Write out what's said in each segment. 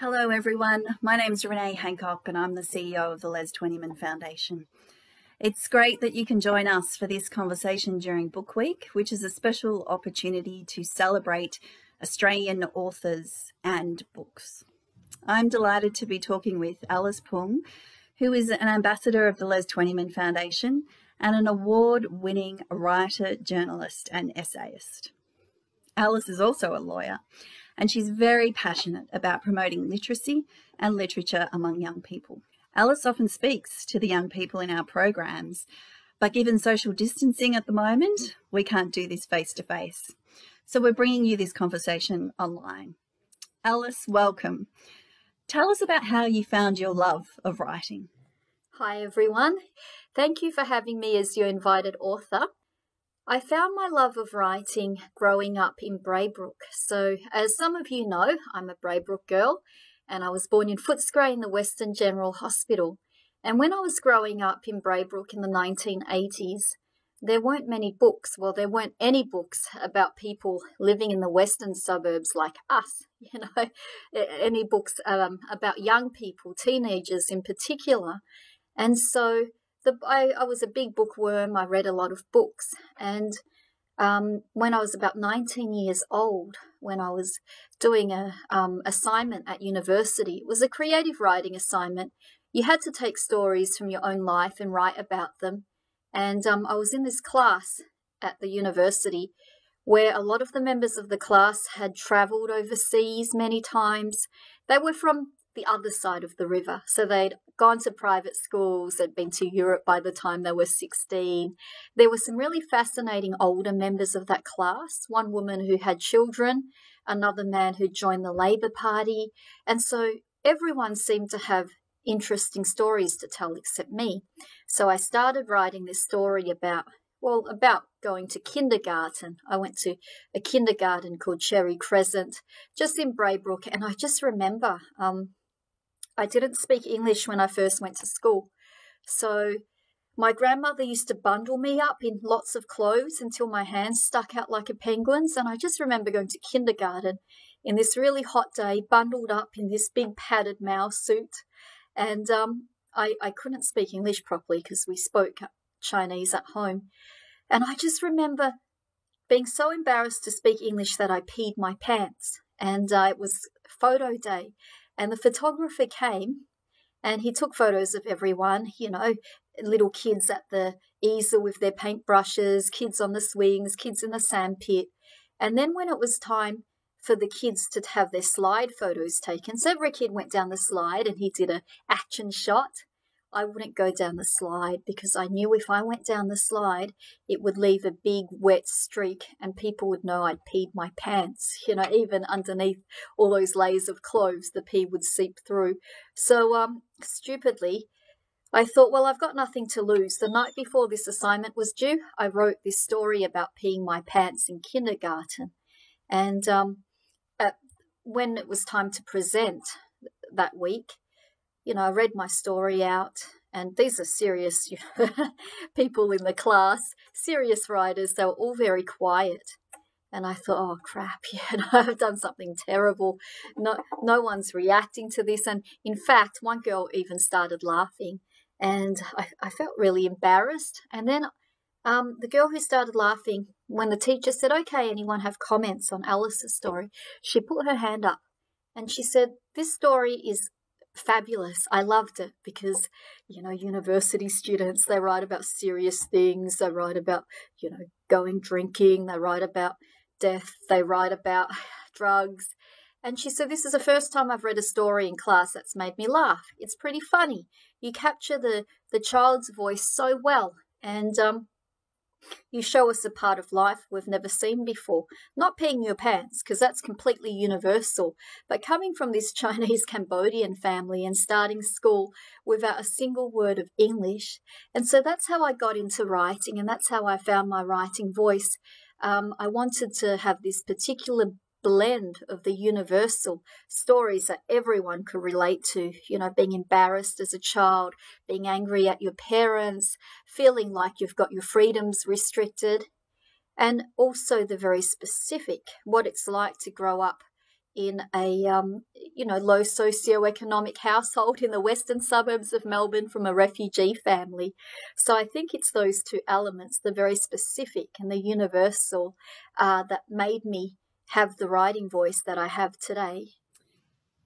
Hello, everyone. My name is Renee Hancock, and I'm the CEO of the Les Twentyman Foundation. It's great that you can join us for this conversation during Book Week, which is a special opportunity to celebrate Australian authors and books. I'm delighted to be talking with Alice Pung, who is an ambassador of the Les Twentyman Foundation and an award winning writer, journalist, and essayist. Alice is also a lawyer and she's very passionate about promoting literacy and literature among young people. Alice often speaks to the young people in our programs, but given social distancing at the moment, we can't do this face to face. So we're bringing you this conversation online. Alice, welcome. Tell us about how you found your love of writing. Hi, everyone. Thank you for having me as your invited author. I found my love of writing growing up in Braybrook. So, as some of you know, I'm a Braybrook girl and I was born in Footscray in the Western General Hospital. And when I was growing up in Braybrook in the 1980s, there weren't many books. Well, there weren't any books about people living in the western suburbs like us, you know, any books um, about young people, teenagers in particular. And so the I, I was a big bookworm. I read a lot of books, and um, when I was about 19 years old, when I was doing a um, assignment at university, it was a creative writing assignment. You had to take stories from your own life and write about them. And um, I was in this class at the university where a lot of the members of the class had traveled overseas many times. They were from the other side of the river. So they'd gone to private schools, they'd been to Europe by the time they were 16. There were some really fascinating older members of that class, one woman who had children, another man who joined the Labour Party. And so everyone seemed to have interesting stories to tell except me. So I started writing this story about well, about going to kindergarten. I went to a kindergarten called Cherry Crescent, just in Braybrook, and I just remember um, I didn't speak English when I first went to school. So my grandmother used to bundle me up in lots of clothes until my hands stuck out like a penguin's. And I just remember going to kindergarten in this really hot day, bundled up in this big padded mouse suit. And um, I, I couldn't speak English properly because we spoke Chinese at home. And I just remember being so embarrassed to speak English that I peed my pants. And uh, it was photo day. And the photographer came and he took photos of everyone, you know, little kids at the easel with their paintbrushes, kids on the swings, kids in the sandpit. And then when it was time for the kids to have their slide photos taken, so every kid went down the slide and he did a action shot. I wouldn't go down the slide because I knew if I went down the slide, it would leave a big wet streak and people would know I'd peed my pants. You know, even underneath all those layers of clothes, the pee would seep through. So, um, stupidly, I thought, well, I've got nothing to lose. The night before this assignment was due, I wrote this story about peeing my pants in kindergarten. And um, when it was time to present that week, you know, I read my story out, and these are serious people in the class, serious writers. They were all very quiet. And I thought, oh crap, yeah, I've done something terrible. No, no one's reacting to this. And in fact, one girl even started laughing, and I, I felt really embarrassed. And then um, the girl who started laughing, when the teacher said, okay, anyone have comments on Alice's story, she put her hand up and she said, this story is fabulous. I loved it because, you know, university students, they write about serious things. They write about, you know, going drinking. They write about death. They write about drugs. And she said, This is the first time I've read a story in class that's made me laugh. It's pretty funny. You capture the, the child's voice so well. And um, you show us a part of life we've never seen before. Not peeing your pants, because that's completely universal, but coming from this Chinese Cambodian family and starting school without a single word of English. And so that's how I got into writing, and that's how I found my writing voice. Um, I wanted to have this particular blend of the universal stories that everyone could relate to. You know, being embarrassed as a child, being angry at your parents, feeling like you've got your freedoms restricted, and also the very specific what it's like to grow up in a um, you know low socioeconomic household in the western suburbs of Melbourne from a refugee family. So I think it's those two elements, the very specific and the universal, uh, that made me have the writing voice that I have today.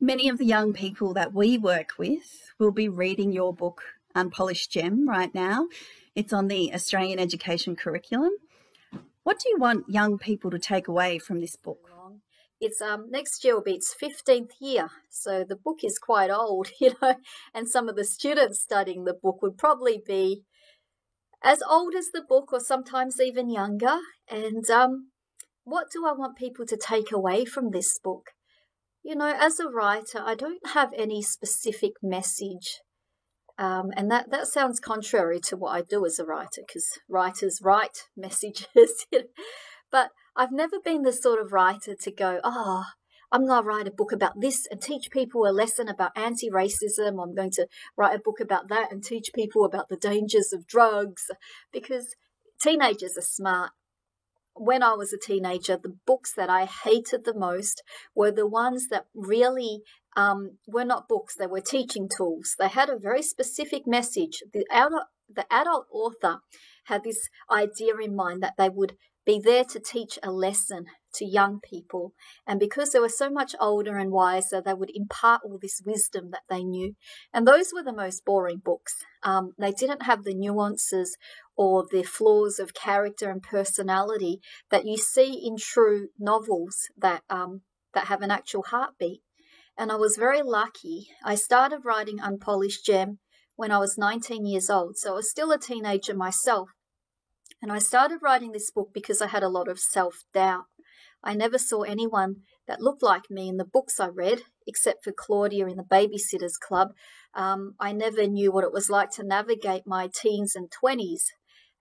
Many of the young people that we work with will be reading your book, Unpolished Gem, right now. It's on the Australian education curriculum. What do you want young people to take away from this book? It's um next year will be its fifteenth year, so the book is quite old, you know, and some of the students studying the book would probably be as old as the book or sometimes even younger. And um, what do I want people to take away from this book? You know, as a writer, I don't have any specific message um, and that, that sounds contrary to what I do as a writer, because writers write messages. but I've never been the sort of writer to go, oh, I'm going to write a book about this and teach people a lesson about anti racism. I'm going to write a book about that and teach people about the dangers of drugs. Because teenagers are smart. When I was a teenager, the books that I hated the most were the ones that really um, were not books, they were teaching tools. They had a very specific message. The adult, the adult author had this idea in mind that they would be there to teach a lesson to young people. And because they were so much older and wiser, they would impart all this wisdom that they knew. And those were the most boring books. Um, they didn't have the nuances or the flaws of character and personality that you see in true novels that um, that have an actual heartbeat and I was very lucky. I started writing Unpolished Gem when I was 19 years old, so I was still a teenager myself. And I started writing this book because I had a lot of self doubt. I never saw anyone that looked like me in the books I read, except for Claudia in the Babysitters Club. Um, I never knew what it was like to navigate my teens and 20s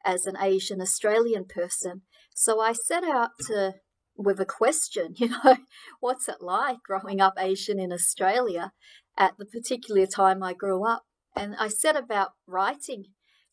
as an Asian Australian person. So I set out to with a question, you know, what's it like growing up Asian in Australia at the particular time I grew up? And I set about writing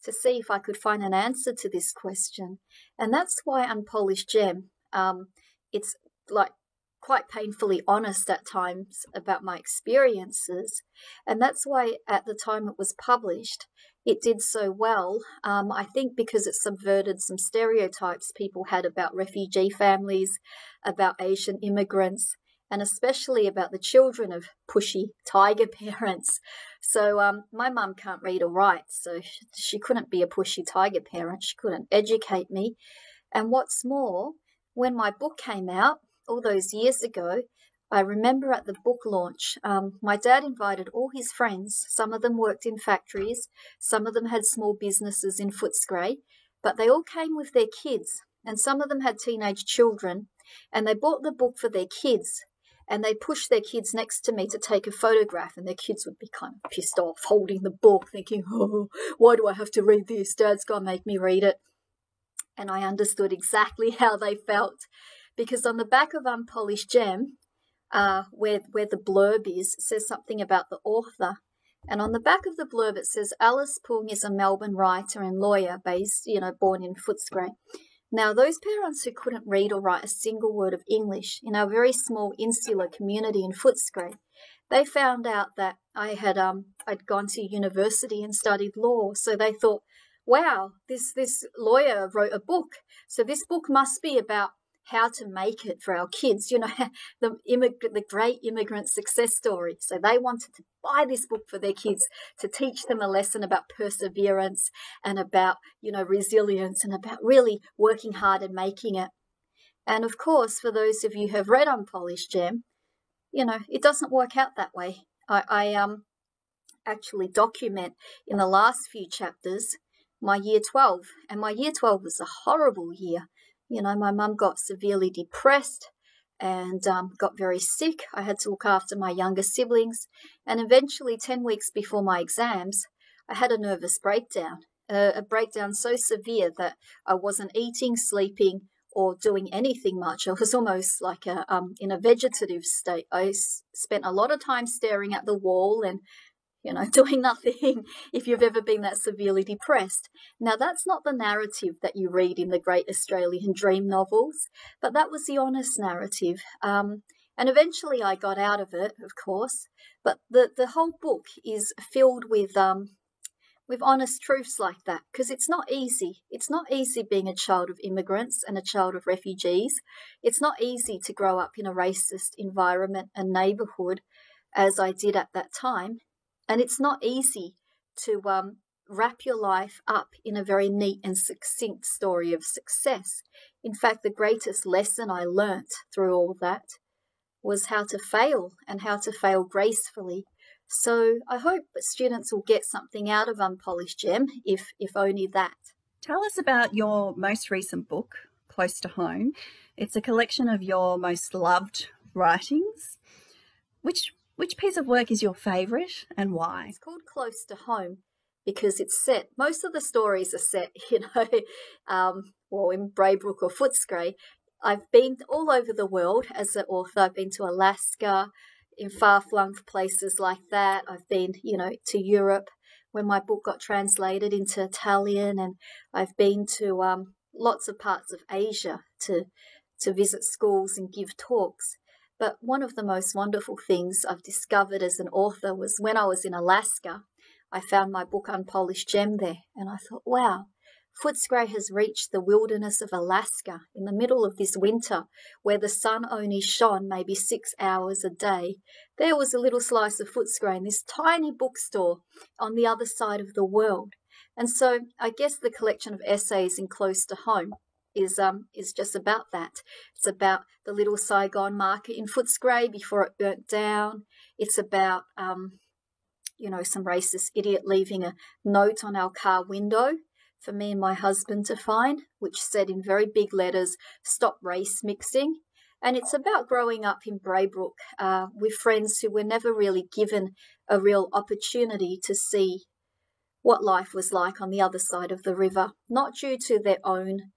to see if I could find an answer to this question. And that's why Unpolished Gem, um, it's like quite painfully honest at times about my experiences. And that's why at the time it was published, it did so well. Um, I think because it subverted some stereotypes people had about refugee families, about Asian immigrants, and especially about the children of pushy tiger parents. So um, my mum can't read or write, so she couldn't be a pushy tiger parent. She couldn't educate me. And what's more, when my book came out all those years ago, I remember at the book launch, um, my dad invited all his friends. Some of them worked in factories, some of them had small businesses in Footscray, but they all came with their kids, and some of them had teenage children, and they bought the book for their kids. And they pushed their kids next to me to take a photograph, and their kids would be kind of pissed off holding the book, thinking, Oh, why do I have to read this? Dad's going to make me read it. And I understood exactly how they felt because on the back of Unpolished Gem, uh, where where the blurb is says something about the author. And on the back of the blurb, it says Alice Pung is a Melbourne writer and lawyer based, you know, born in Footscray. Now, those parents who couldn't read or write a single word of English in our very small insular community in Footscray, they found out that I had um I'd gone to university and studied law, so they thought, "Wow, this this lawyer wrote a book, so this book must be about how to make it for our kids, you know, the the great immigrant success story. So they wanted to buy this book for their kids to teach them a lesson about perseverance and about, you know, resilience and about really working hard and making it. And of course, for those of you who have read Unpolished Gem, you know, it doesn't work out that way. I, I um actually document in the last few chapters my year 12 and my year 12 was a horrible year you know, my mum got severely depressed and um, got very sick. I had to look after my younger siblings. And eventually, 10 weeks before my exams, I had a nervous breakdown, uh, a breakdown so severe that I wasn't eating, sleeping, or doing anything much. I was almost like a, um, in a vegetative state. I spent a lot of time staring at the wall and you know, doing nothing if you've ever been that severely depressed. Now, that's not the narrative that you read in the great Australian dream novels, but that was the honest narrative. Um, And eventually I got out of it, of course. But the, the whole book is filled with um, with honest truths like that because it's not easy. It's not easy being a child of immigrants and a child of refugees. It's not easy to grow up in a racist environment and neighborhood as I did at that time. And it's not easy to um, wrap your life up in a very neat and succinct story of success. In fact, the greatest lesson I learnt through all that was how to fail and how to fail gracefully so I hope students will get something out of Unpolished Gem, if, if only that. Tell us about your most recent book, Close to Home. It's a collection of your most loved writings. Which which piece of work is your favourite and why? It's called Close to Home because it's set. Most of the stories are set, you know, um, well in Braybrook or Footscray. I've been all over the world as an author. I've been to Alaska, in far flung places like that. I've been, you know, to Europe when my book got translated into Italian, and I've been to um, lots of parts of Asia to to visit schools and give talks. But one of the most wonderful things I've discovered as an author was when I was in Alaska, I found my book Unpolished Gem there, and I thought, wow, Footscray has reached the wilderness of Alaska in the middle of this winter, where the sun only shone maybe six hours a day. There was a little slice of Footscray in this tiny bookstore on the other side of the world. And so I guess the collection of essays in Close to Home is um is just about that. It's about the little Saigon market in Footscray before it burnt down. It's about um, you know, some racist idiot leaving a note on our car window for me and my husband to find, which said in very big letters, Stop Race Mixing. And it's about growing up in Braybrook uh, with friends who were never really given a real opportunity to see what life was like on the other side of the river, not due to their own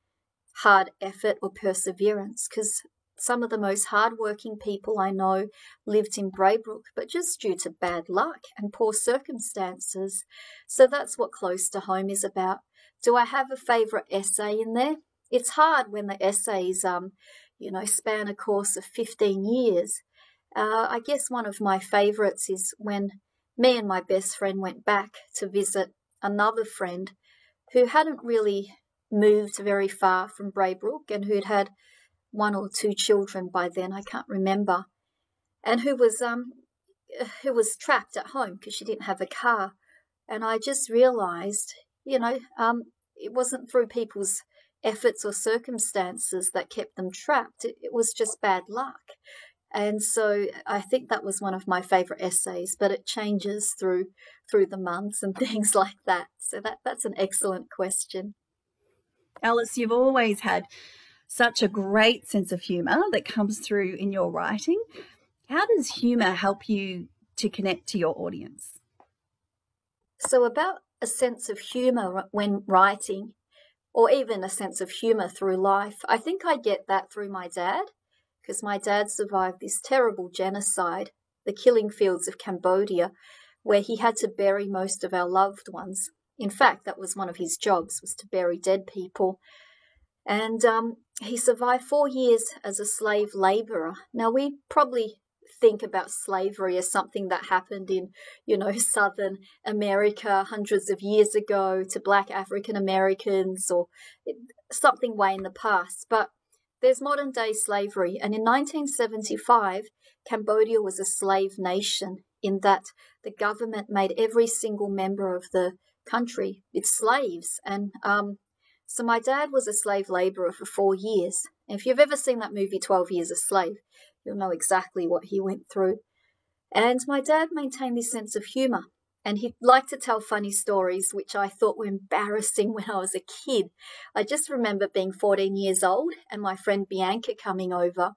hard effort or perseverance, because some of the most hardworking people I know lived in Braybrook, but just due to bad luck and poor circumstances. So that's what Close to Home is about. Do I have a favourite essay in there? It's hard when the essays, um, you know, span a course of 15 years. Uh, I guess one of my favourites is when me and my best friend went back to visit another friend who hadn't really moved very far from Braybrook and who'd had one or two children by then, I can't remember, and who was um who was trapped at home because she didn't have a car. And I just realised, you know, um, it wasn't through people's efforts or circumstances that kept them trapped. It, it was just bad luck. And so I think that was one of my favorite essays, but it changes through through the months and things like that. So that that's an excellent question. Alice, you've always had such a great sense of humor that comes through in your writing. How does humor help you to connect to your audience? So about a sense of humor when writing, or even a sense of humor through life. I think I get that through my dad, because my dad survived this terrible genocide, the killing fields of Cambodia, where he had to bury most of our loved ones. In fact, that was one of his jobs, was to bury dead people. And um, he survived four years as a slave laborer. Now, we probably think about slavery as something that happened in, you know, Southern America hundreds of years ago to black African Americans or something way in the past. But there's modern day slavery. And in 1975, Cambodia was a slave nation in that the government made every single member of the country its slaves. And um, so my dad was a slave laborer for four years. If you've ever seen that movie, 12 Years a Slave, You'll know exactly what he went through. And my dad maintained this sense of humour. And he liked to tell funny stories, which I thought were embarrassing when I was a kid. I just remember being 14 years old and my friend Bianca coming over.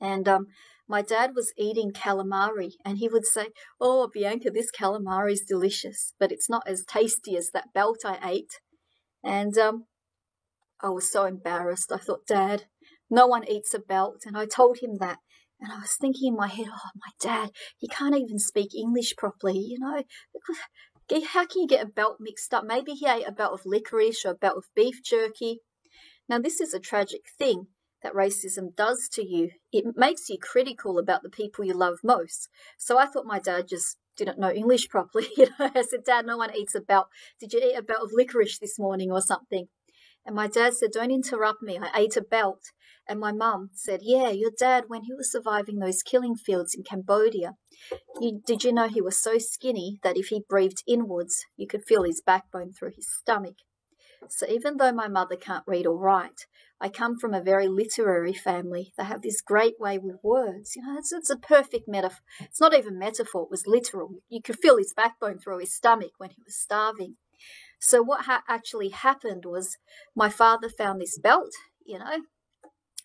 And um, my dad was eating calamari and he would say, Oh, Bianca, this calamari is delicious, but it's not as tasty as that belt I ate. And um, I was so embarrassed. I thought, Dad, no one eats a belt. And I told him that. And I was thinking in my head, oh, my dad, he can't even speak English properly, you know. How can you get a belt mixed up? Maybe he ate a belt of licorice or a belt of beef jerky. Now, this is a tragic thing that racism does to you, it makes you critical about the people you love most. So I thought my dad just didn't know English properly. You know, I said, Dad, no one eats a belt. Did you eat a belt of licorice this morning or something? And my dad said, Don't interrupt me. I ate a belt. And my mum said, Yeah, your dad, when he was surviving those killing fields in Cambodia, you, did you know he was so skinny that if he breathed inwards, you could feel his backbone through his stomach? So even though my mother can't read or write, I come from a very literary family. They have this great way with words. You know, it's, it's a perfect metaphor. It's not even metaphor, it was literal. You could feel his backbone through his stomach when he was starving. So what ha- actually happened was my father found this belt, you know,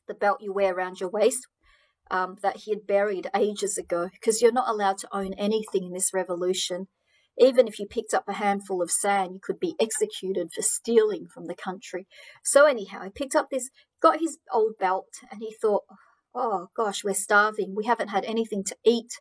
the belt you wear around your waist, um, that he had buried ages ago, because you're not allowed to own anything in this revolution. Even if you picked up a handful of sand, you could be executed for stealing from the country. So, anyhow, he picked up this, got his old belt, and he thought, oh gosh, we're starving. We haven't had anything to eat.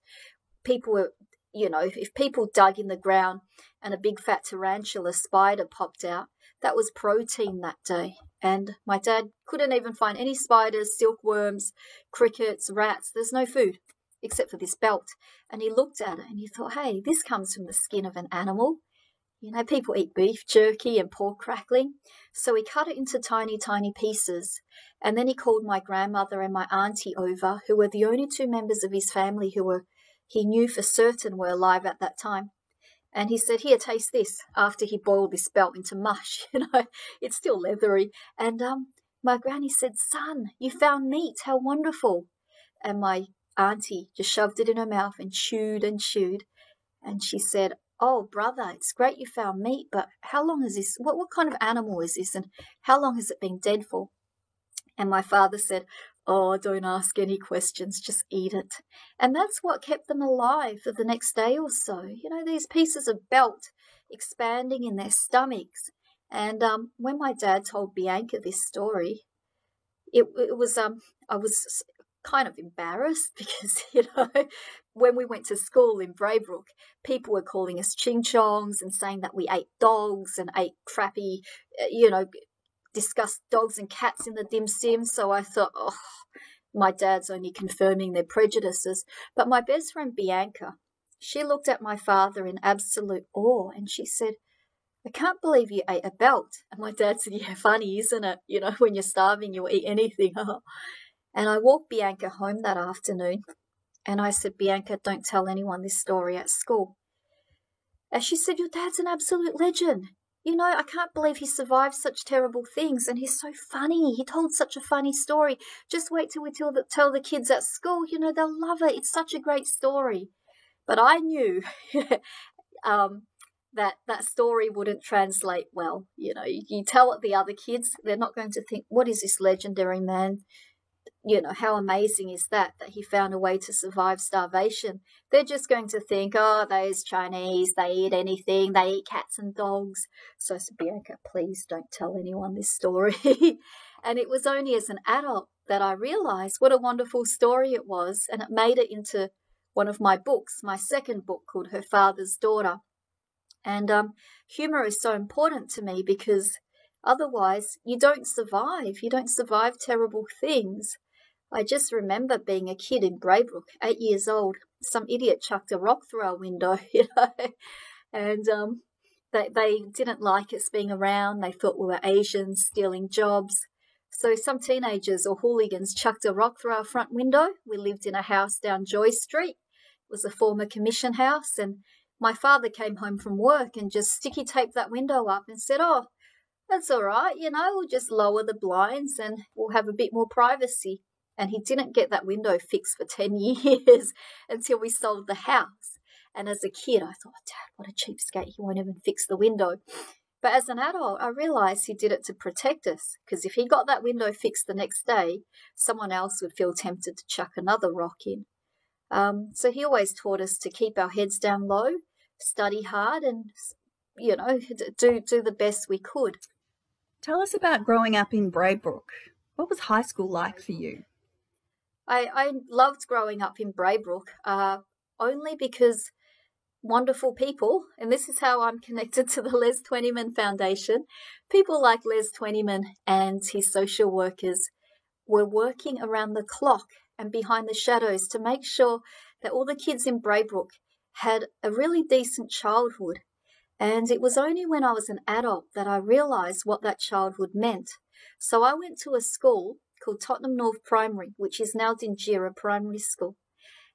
People were, you know, if people dug in the ground and a big fat tarantula spider popped out, that was protein that day. And my dad couldn't even find any spiders, silkworms, crickets, rats. There's no food except for this belt. And he looked at it and he thought, hey, this comes from the skin of an animal. You know, people eat beef jerky and pork crackling. So he cut it into tiny, tiny pieces. And then he called my grandmother and my auntie over, who were the only two members of his family who were he knew for certain were alive at that time. And he said, Here, taste this. After he boiled this belt into mush, you know, it's still leathery. And um, my granny said, Son, you found meat. How wonderful. And my auntie just shoved it in her mouth and chewed and chewed. And she said, Oh, brother, it's great you found meat, but how long is this? What, what kind of animal is this? And how long has it been dead for? And my father said, Oh, don't ask any questions, just eat it. And that's what kept them alive for the next day or so. You know, these pieces of belt expanding in their stomachs. And um, when my dad told Bianca this story, it, it was um I was kind of embarrassed because, you know, when we went to school in Braybrook, people were calling us ching chongs and saying that we ate dogs and ate crappy, uh, you know, discussed dogs and cats in the dim sim. So I thought, oh, my dad's only confirming their prejudices. But my best friend Bianca, she looked at my father in absolute awe and she said, I can't believe you ate a belt. And my dad said, Yeah, funny, isn't it? You know, when you're starving, you'll eat anything. And I walked Bianca home that afternoon and I said, Bianca, don't tell anyone this story at school. And she said, Your dad's an absolute legend. You know, I can't believe he survived such terrible things and he's so funny. He told such a funny story. Just wait till we tell the, tell the kids at school. You know, they'll love it. It's such a great story. But I knew um, that that story wouldn't translate well. You know, you, you tell it the other kids, they're not going to think, what is this legendary man you know, how amazing is that, that he found a way to survive starvation? They're just going to think, oh, those Chinese, they eat anything, they eat cats and dogs. So Bianca, please don't tell anyone this story. and it was only as an adult that I realized what a wonderful story it was. And it made it into one of my books, my second book called Her Father's Daughter. And um, humor is so important to me because otherwise you don't survive. You don't survive terrible things. I just remember being a kid in Braybrook, eight years old. Some idiot chucked a rock through our window, you know, and um, they they didn't like us being around. They thought we were Asians stealing jobs. So some teenagers or hooligans chucked a rock through our front window. We lived in a house down Joy Street. It was a former commission house, and my father came home from work and just sticky taped that window up and said, "Oh, that's all right. You know, we'll just lower the blinds and we'll have a bit more privacy." And he didn't get that window fixed for 10 years until we sold the house. And as a kid, I thought, Dad, what a cheapskate. He won't even fix the window. But as an adult, I realized he did it to protect us because if he got that window fixed the next day, someone else would feel tempted to chuck another rock in. Um, so he always taught us to keep our heads down low, study hard, and you know do do the best we could. Tell us about growing up in Braybrook. What was high school like for you? I, I loved growing up in Braybrook uh, only because wonderful people, and this is how I'm connected to the Les Twentyman Foundation. People like Les Twentyman and his social workers were working around the clock and behind the shadows to make sure that all the kids in Braybrook had a really decent childhood. And it was only when I was an adult that I realised what that childhood meant. So I went to a school called Tottenham North Primary, which is now Dinjerra Primary School.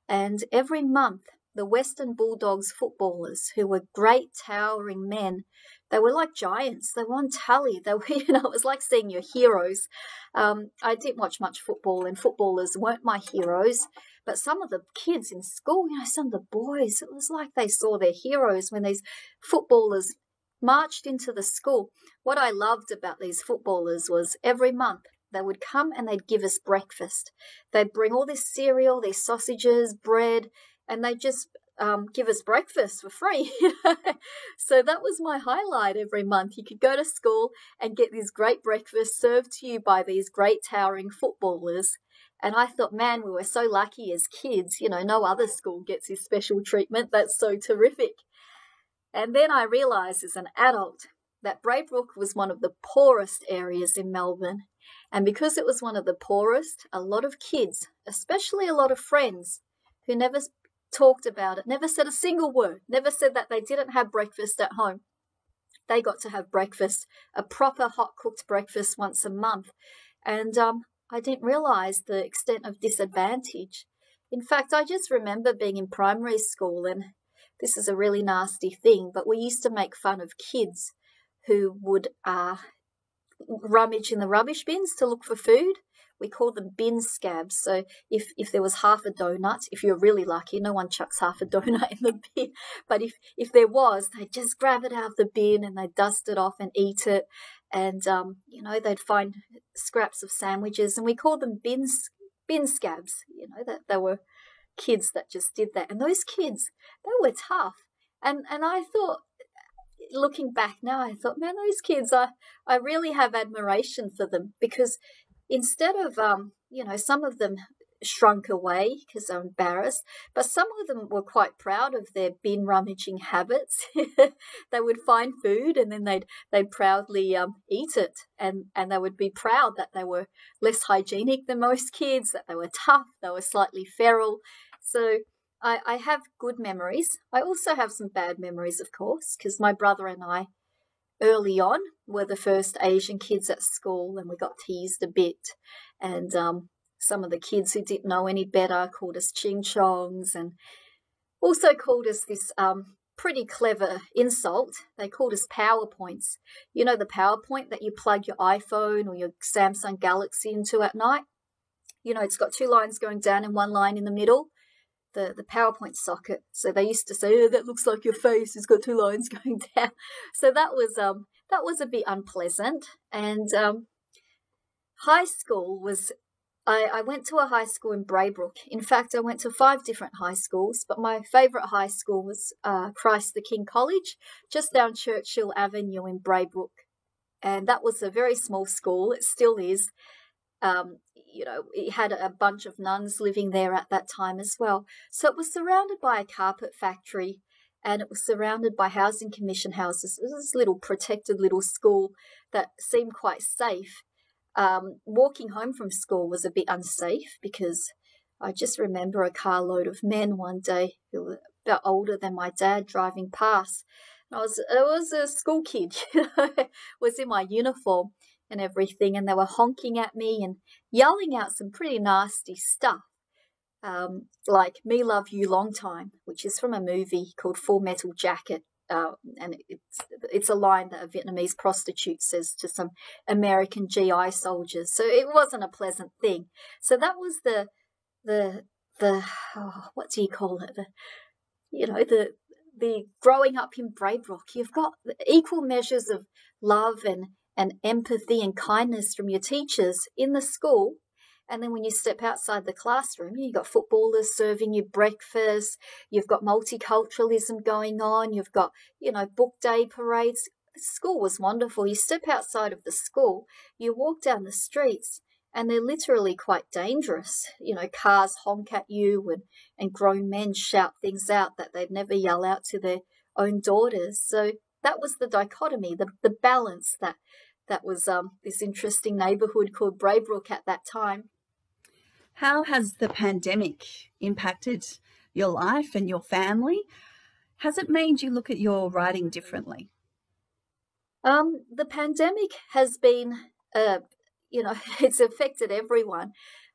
And every month, the Western Bulldogs footballers, who were great towering men, they were like giants. They were on tally. They were, you know, it was like seeing your heroes. Um, I didn't watch much football, and footballers weren't my heroes. But some of the kids in school, you know, some of the boys, it was like they saw their heroes when these footballers marched into the school. What I loved about these footballers was every month they would come and they'd give us breakfast. They'd bring all this cereal, these sausages, bread, and they'd just um, give us breakfast for free. so that was my highlight every month. You could go to school and get this great breakfast served to you by these great towering footballers. And I thought, man, we were so lucky as kids. You know, no other school gets this special treatment. That's so terrific. And then I realised as an adult that Braybrook was one of the poorest areas in Melbourne. And because it was one of the poorest, a lot of kids, especially a lot of friends who never talked about it, never said a single word, never said that they didn't have breakfast at home. They got to have breakfast, a proper hot cooked breakfast once a month. And um, I didn't realize the extent of disadvantage. In fact, I just remember being in primary school, and this is a really nasty thing, but we used to make fun of kids who would uh, rummage in the rubbish bins to look for food. We call them bin scabs. So if, if there was half a donut, if you're really lucky, no one chucks half a donut in the bin. But if, if there was, they'd just grab it out of the bin and they'd dust it off and eat it. And, um, you know, they'd find scraps of sandwiches and we call them bin, bin scabs. You know, that they were kids that just did that. And those kids, they were tough. And, and I thought, looking back now, I thought, man, those kids, I, I really have admiration for them because instead of, um, you know, some of them shrunk away because they're embarrassed, but some of them were quite proud of their bin rummaging habits. they would find food and then they'd they'd proudly um, eat it, and and they would be proud that they were less hygienic than most kids, that they were tough, they were slightly feral. So I, I have good memories. I also have some bad memories, of course, because my brother and I, early on, were the first Asian kids at school, and we got teased a bit. And um, some of the kids who didn't know any better called us ching chongs, and also called us this um, pretty clever insult. They called us PowerPoints. You know, the PowerPoint that you plug your iPhone or your Samsung Galaxy into at night? You know, it's got two lines going down and one line in the middle the, the PowerPoint socket. So they used to say, oh, that looks like your face. It's got two lines going down. So that was um that was a bit unpleasant. And um, high school was I, I went to a high school in Braybrook. In fact, I went to five different high schools, but my favourite high school was uh, Christ the King College, just down Churchill Avenue in Braybrook. And that was a very small school. It still is. Um, you know, it had a bunch of nuns living there at that time as well. So it was surrounded by a carpet factory and it was surrounded by housing commission houses. It was this little protected little school that seemed quite safe. Um, walking home from school was a bit unsafe because I just remember a carload of men one day who were about older than my dad driving past. I was I was a school kid, you know, was in my uniform, and everything, and they were honking at me and yelling out some pretty nasty stuff. Um, like "Me Love You Long Time," which is from a movie called Full Metal Jacket, uh, and it's it's a line that a Vietnamese prostitute says to some American GI soldiers. So it wasn't a pleasant thing. So that was the the the oh, what do you call it? The you know the the growing up in Braybrook. You've got equal measures of love and and empathy and kindness from your teachers in the school. And then when you step outside the classroom, you've got footballers serving you breakfast, you've got multiculturalism going on, you've got, you know, book day parades. School was wonderful. You step outside of the school, you walk down the streets, and they're literally quite dangerous. You know, cars honk at you and, and grown men shout things out that they'd never yell out to their own daughters. So that was the dichotomy, the, the balance that that was um, this interesting neighbourhood called Braybrook at that time. How has the pandemic impacted your life and your family? Has it made you look at your writing differently? Um, the pandemic has been, uh, you know, it's affected everyone,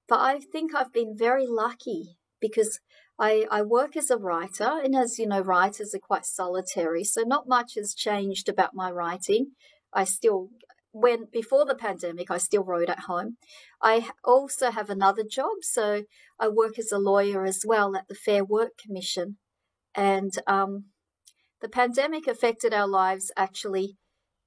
but I think I've been very lucky because I, I work as a writer, and as you know, writers are quite solitary, so not much has changed about my writing. I still, when before the pandemic, I still wrote at home. I also have another job, so I work as a lawyer as well at the Fair Work Commission, and um, the pandemic affected our lives actually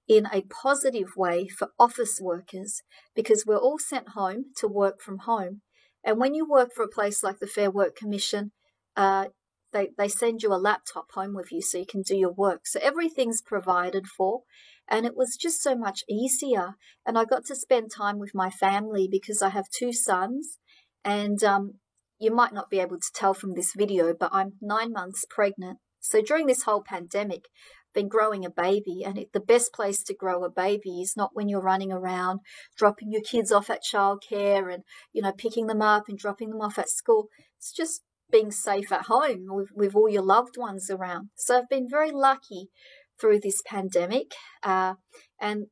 in a positive way for office workers because we're all sent home to work from home. And when you work for a place like the Fair Work Commission, uh, they, they send you a laptop home with you so you can do your work. So everything's provided for. And it was just so much easier. And I got to spend time with my family because I have two sons. And um, you might not be able to tell from this video, but I'm nine months pregnant. So during this whole pandemic, I've been growing a baby and it, the best place to grow a baby is not when you're running around dropping your kids off at childcare and you know picking them up and dropping them off at school it's just being safe at home with, with all your loved ones around. So i've been very lucky through this pandemic uh, and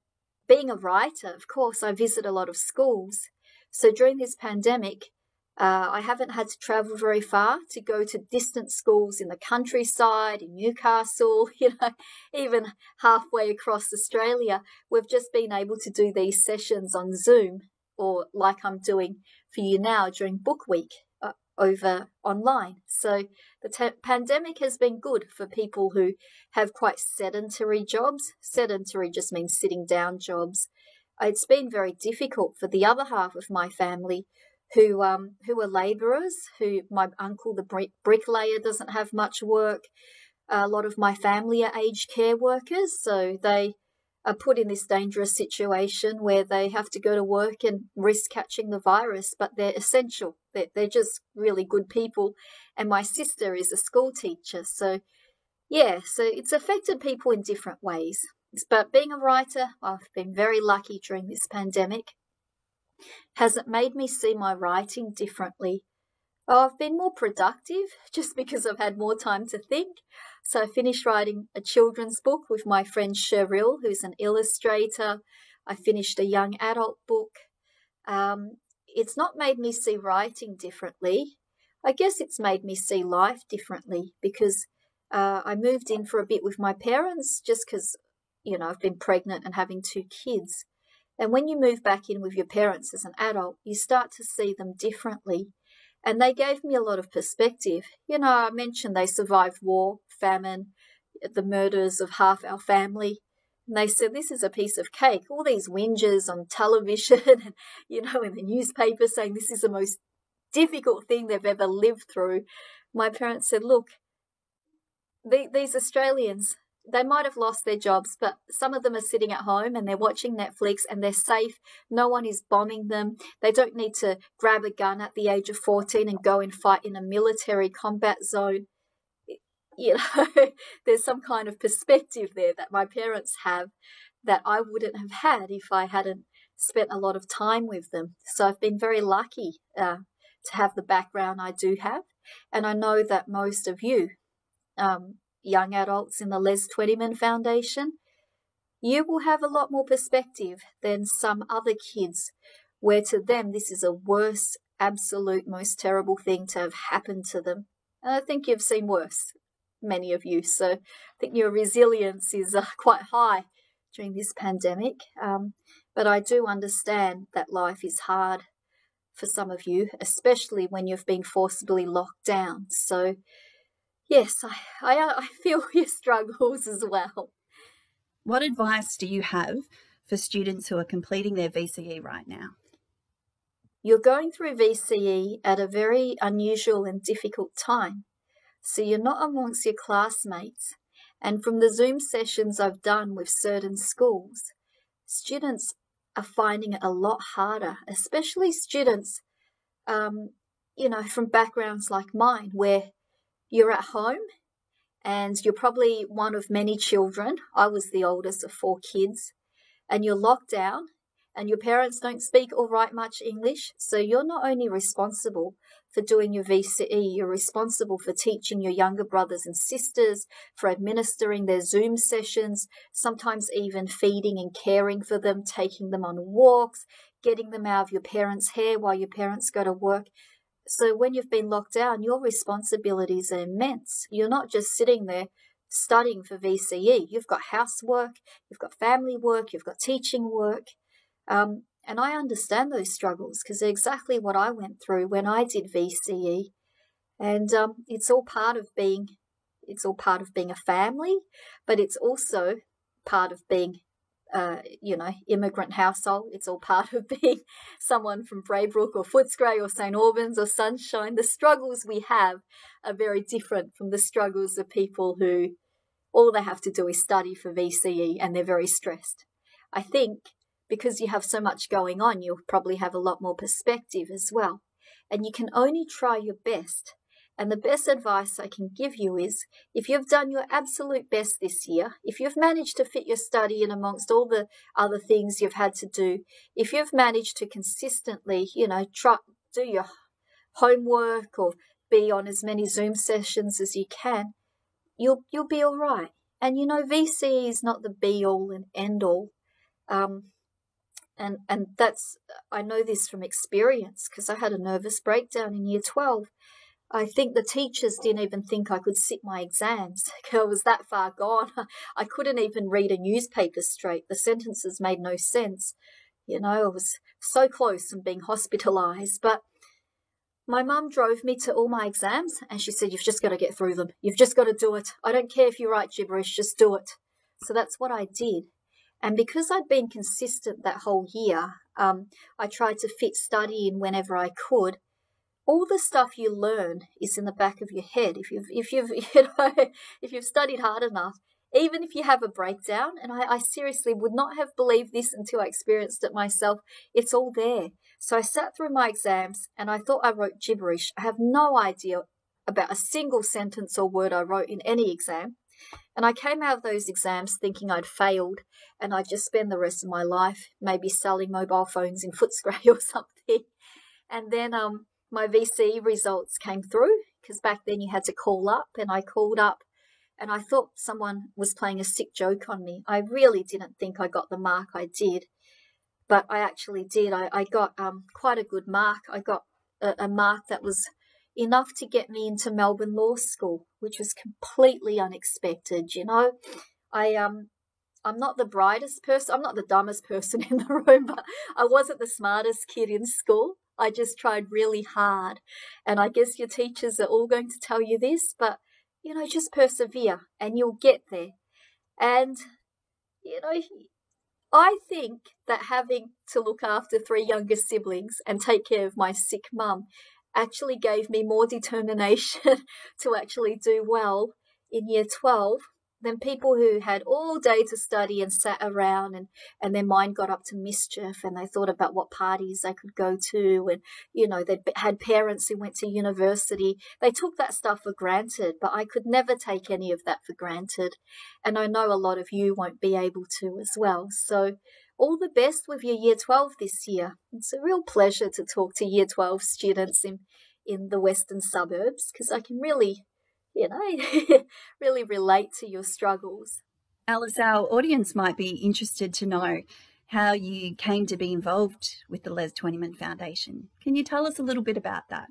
being a writer of course i visit a lot of schools. So during this pandemic uh, I haven't had to travel very far to go to distant schools in the countryside, in Newcastle, you know, even halfway across Australia. We've just been able to do these sessions on Zoom or like I'm doing for you now during Book Week over online. So the t- pandemic has been good for people who have quite sedentary jobs. Sedentary just means sitting down jobs. It's been very difficult for the other half of my family who um, who are labourers. Who my uncle, the brick, bricklayer, doesn't have much work. A lot of my family are aged care workers, so they are put in this dangerous situation where they have to go to work and risk catching the virus, but they're essential. They're, they're just really good people. And my sister is a school teacher, so yeah, so it's affected people in different ways. But being a writer, I've been very lucky during this pandemic. Has it made me see my writing differently? Oh, I've been more productive just because I've had more time to think. So I finished writing a children's book with my friend Cheryl, who's an illustrator. I finished a young adult book. Um, it's not made me see writing differently. I guess it's made me see life differently because uh, I moved in for a bit with my parents just because, you know, I've been pregnant and having two kids. And when you move back in with your parents as an adult, you start to see them differently. And they gave me a lot of perspective. You know, I mentioned they survived war, famine, the murders of half our family. And they said, This is a piece of cake. All these whingers on television and, you know, in the newspaper saying this is the most difficult thing they've ever lived through. My parents said, Look, the, these Australians, they might have lost their jobs, but some of them are sitting at home and they're watching Netflix and they're safe. No one is bombing them. They don't need to grab a gun at the age of 14 and go and fight in a military combat zone. You know, there's some kind of perspective there that my parents have that I wouldn't have had if I hadn't spent a lot of time with them. So I've been very lucky uh, to have the background I do have. And I know that most of you um, young adults in the Les Twentyman Foundation, you will have a lot more perspective than some other kids, where to them this is a worst, absolute, most terrible thing to have happened to them. And I think you've seen worse, many of you. So I think your resilience is uh, quite high during this pandemic. Um, but I do understand that life is hard for some of you, especially when you've been forcibly locked down. So yes, I, I, uh, I feel your struggles as well. What advice do you have for students who are completing their VCE right now? You're going through VCE at a very unusual and difficult time. So you're not amongst your classmates. And from the Zoom sessions I've done with certain schools, students are finding it a lot harder, especially students, um, you know, from backgrounds like mine, where you're at home and you're probably one of many children. I was the oldest of four kids. and you're locked down and your parents don't speak or write much English. So you're not only responsible for doing your VCE, you're responsible for teaching your younger brothers and sisters, for administering their Zoom sessions, sometimes even feeding and caring for them, taking them on walks, getting them out of your parents' hair while your parents go to work. So when you've been locked down, your responsibilities are immense. You're not just sitting there studying for VCE. You've got housework, you've got family work, you've got teaching work. Um, and I understand those struggles because they're exactly what I went through when I did VCE. And um, it's all part of being, it's all part of being a family, but it's also part of being, uh, you know, immigrant household. It's all part of being someone from Braybrook or Footscray or St Albans or Sunshine. The struggles we have are very different from the struggles of people who all they have to do is study for VCE and they're very stressed. I think because you have so much going on, you'll probably have a lot more perspective as well. And you can only try your best. And the best advice I can give you is if you've done your absolute best this year, if you've managed to fit your study in amongst all the other things you've had to do, if you've managed to consistently, you know, try do your homework or be on as many Zoom sessions as you can, you'll you'll be all right. And you know, VCE is not the be all and end all. Um, and and that's I know this from experience because I had a nervous breakdown in year 12. I think the teachers didn't even think I could sit my exams. I was that far gone. I couldn't even read a newspaper straight. The sentences made no sense. You know, I was so close from being hospitalized. But my mum drove me to all my exams and she said, You've just got to get through them. You've just got to do it. I don't care if you write gibberish, just do it. So that's what I did. And because I'd been consistent that whole year, um, I tried to fit study in whenever I could. All the stuff you learn is in the back of your head. If you've if you've you know if you've studied hard enough, even if you have a breakdown, and I, I seriously would not have believed this until I experienced it myself, it's all there. So I sat through my exams and I thought I wrote gibberish. I have no idea about a single sentence or word I wrote in any exam. And I came out of those exams thinking I'd failed and I'd just spend the rest of my life maybe selling mobile phones in Footscray or something. And then um, my VCE results came through because back then you had to call up and I called up and I thought someone was playing a sick joke on me. I really didn't think I got the mark I did, but I actually did. I, I got um, quite a good mark. I got a, a mark that was enough to get me into Melbourne Law School, which was completely unexpected. You know, I um, I'm not the brightest person. I'm not the dumbest person in the room, but I wasn't the smartest kid in school. I just tried really hard, and I guess your teachers are all going to tell you this, but you know, just persevere, and you'll get there. And you know, I think that having to look after three younger siblings and take care of my sick mum actually gave me more determination to actually do well in year 12 than people who had all day to study and sat around and, and their mind got up to mischief and they thought about what parties they could go to and you know they had parents who went to university. They took that stuff for granted but i could never take any of that for granted. And i know a lot of you won't be able to as well. So all the best with your year 12 this year. It's a real pleasure to talk to year 12 students in, in the western suburbs because I can really, you know, really relate to your struggles. Alice, our audience might be interested to know how you came to be involved with the Les Twentyman Foundation. Can you tell us a little bit about that?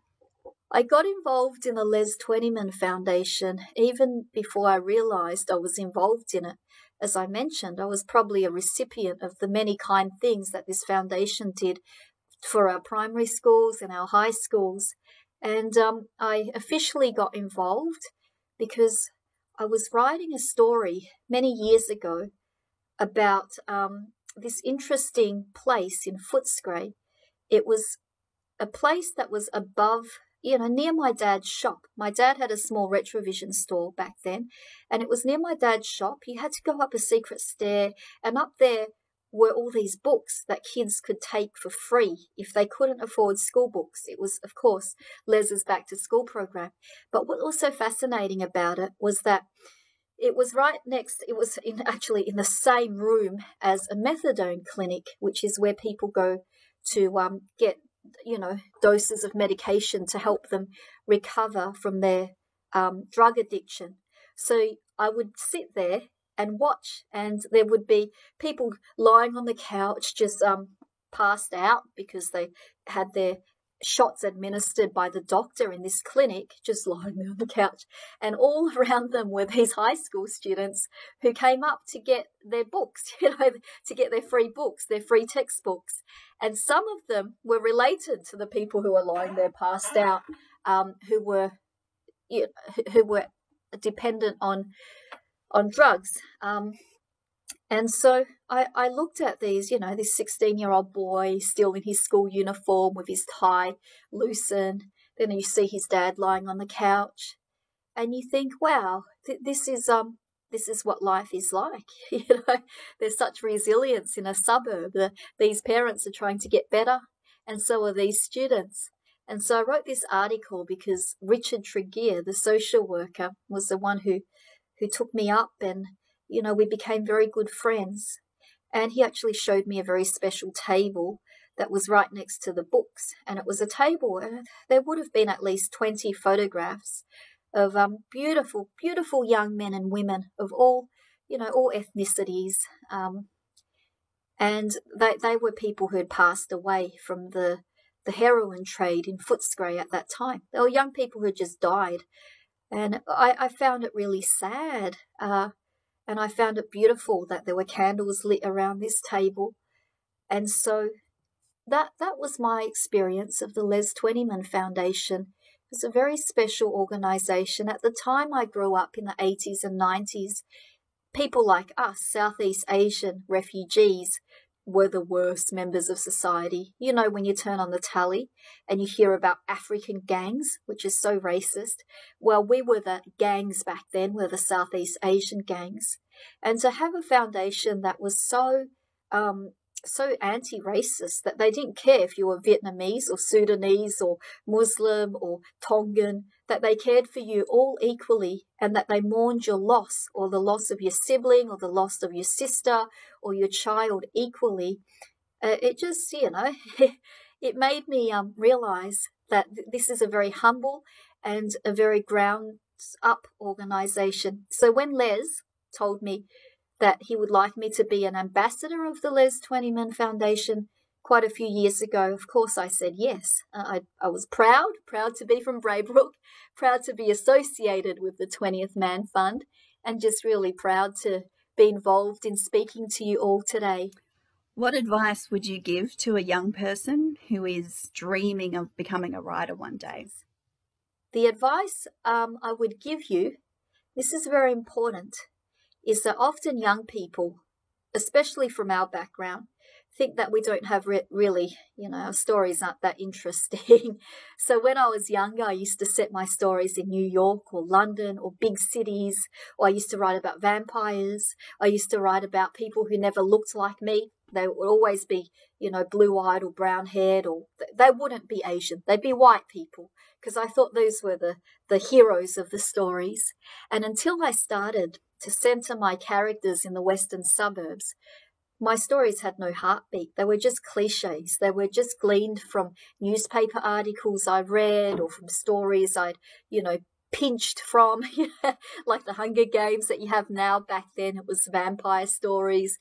I got involved in the Les Twentyman Foundation even before I realised I was involved in it as I mentioned, I was probably a recipient of the many kind things that this foundation did for our primary schools and our high schools. And um, I officially got involved because I was writing a story many years ago about um, this interesting place in Footscray. It was a place that was above you know, near my dad's shop. My dad had a small retrovision store back then, and it was near my dad's shop. He had to go up a secret stair, and up there were all these books that kids could take for free if they couldn't afford school books. It was, of course, Les's back to school program. But what was so fascinating about it was that it was right next, it was in, actually in the same room as a methadone clinic, which is where people go to um, get, you know, doses of medication to help them recover from their um, drug addiction. So I would sit there and watch, and there would be people lying on the couch just um, passed out because they had their shots administered by the doctor in this clinic, just lying there on the couch. And all around them were these high school students who came up to get their books, you know, to get their free books, their free textbooks. And some of them were related to the people who were lying there passed out, um, who were you know, who were dependent on on drugs. Um, and so I, I looked at these, you know, this 16 year old boy still in his school uniform with his tie loosened. Then you see his dad lying on the couch, and you think, wow, th- this is um this is what life is like. you know, there's such resilience in a suburb. that these parents are trying to get better, and so are these students. And so I wrote this article because Richard Tregear, the social worker, was the one who who took me up and you know, we became very good friends. And he actually showed me a very special table that was right next to the books. And it was a table, and there would have been at least 20 photographs of um, beautiful, beautiful young men and women of all, you know, all ethnicities. Um, and they, they were people who had passed away from the, the heroin trade in Footscray at that time. They were young people who had just died. And I, I found it really sad. Uh, and I found it beautiful that there were candles lit around this table. And so that that was my experience of the Les Twentyman Foundation. It was a very special organization. At the time I grew up in the 80s and 90s, people like us, Southeast Asian refugees, were the worst members of society. You know, when you turn on the tally and you hear about African gangs, which is so racist, well, we were the gangs back then, we're the Southeast Asian gangs. And to have a foundation that was so um, so anti-racist that they didn't care if you were Vietnamese or Sudanese or Muslim or Tongan, that they cared for you all equally and that they mourned your loss or the loss of your sibling or the loss of your sister or your child equally. Uh, it just, you know, it made me um, realize that this is a very humble and a very ground up organization. So when Les told me that he would like me to be an ambassador of the Les Twentyman Foundation quite a few years ago. Of course, I said yes. Uh, I, I was proud, proud to be from Braybrook, proud to be associated with the Twentyman Fund, and just really proud to be involved in speaking to you all today. What advice would you give to a young person who is dreaming of becoming a writer one day? The advice um, I would give you this is very important is that often young people, especially from our background, think that we don't have re- really, you know, our stories aren't that interesting. so when I was younger, I used to set my stories in New York or London or big cities, or I used to write about vampires. I used to write about people who never looked like me. They would always be, you know, blue eyed or brown haired, or they wouldn't be Asian. They'd be white people because I thought those were the, the heroes of the stories. And until I started to center my characters in the western suburbs, my stories had no heartbeat. They were just cliches. They were just gleaned from newspaper articles I read or from stories I'd, you know, pinched from, like the Hunger Games that you have now. Back then, it was vampire stories.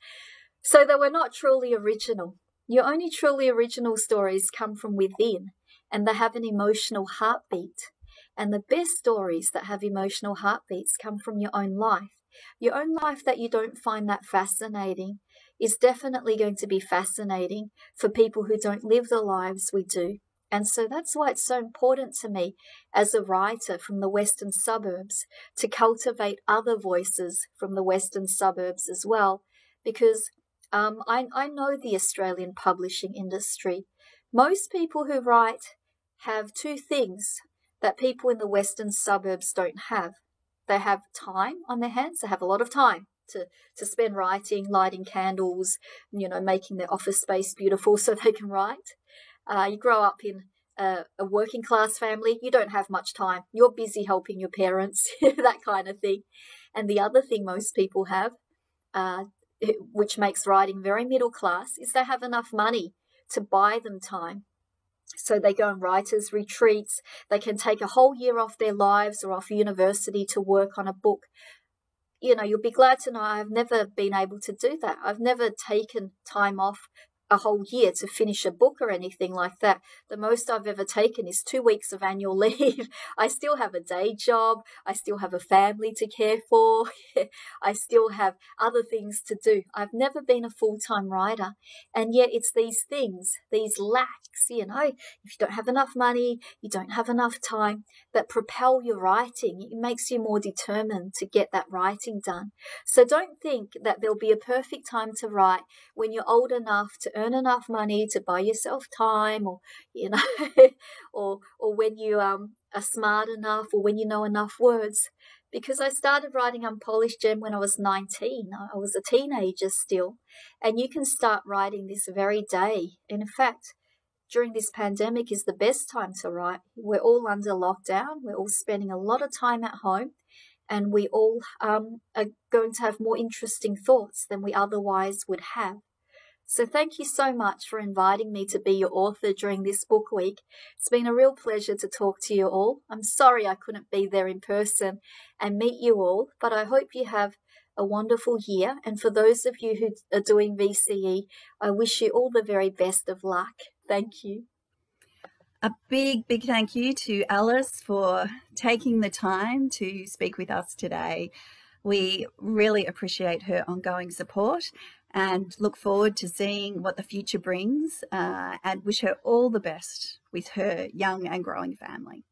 So they were not truly original. Your only truly original stories come from within and they have an emotional heartbeat. And the best stories that have emotional heartbeats come from your own life. Your own life that you don't find that fascinating is definitely going to be fascinating for people who don't live the lives we do. And so that's why it's so important to me as a writer from the Western suburbs to cultivate other voices from the Western suburbs as well, because um, I, I know the Australian publishing industry. Most people who write have two things that people in the Western suburbs don't have. They have time on their hands, they have a lot of time to, to spend writing, lighting candles, you know, making their office space beautiful so they can write. Uh, you grow up in a, a, working class family, you don't have much time. You're busy helping your parents, that kind of thing. And the other thing most people have, uh, which makes writing very middle class, is they have enough money to buy them time. So they go on writers' retreats. They can take a whole year off their lives or off university to work on a book. You know, you'll be glad to know I've never been able to do that. I've never taken time off a whole year to finish a book or anything like that. The most I've ever taken is two weeks of annual leave. I still have a day job. I still have a family to care for. I still have other things to do. I've never been a full time writer. And yet it's these things, these lacks, you know, if you don't have enough money, you don't have enough time that propel your writing. It makes you more determined to get that writing done. So don't think that there'll be a perfect time to write when you're old enough to earn enough money to buy yourself time or you know or or when you um are smart enough or when you know enough words because I started writing Unpolished Gem when I was 19. I was a teenager still. And you can start writing this very day. And in fact, during this pandemic is the best time to write. We're all under lockdown. We're all spending a lot of time at home. And we all um, are going to have more interesting thoughts than we otherwise would have. So thank you so much for inviting me to be your author during this book week. It's been a real pleasure to talk to you all. I'm sorry I couldn't be there in person and meet you all, but I hope you have a wonderful year. And for those of you who are doing VCE, I wish you all the very best of luck. Thank you. A big, big thank you to Alice for taking the time to speak with us today. We really appreciate her ongoing support and look forward to seeing what the future brings uh, and wish her all the best with her young and growing family.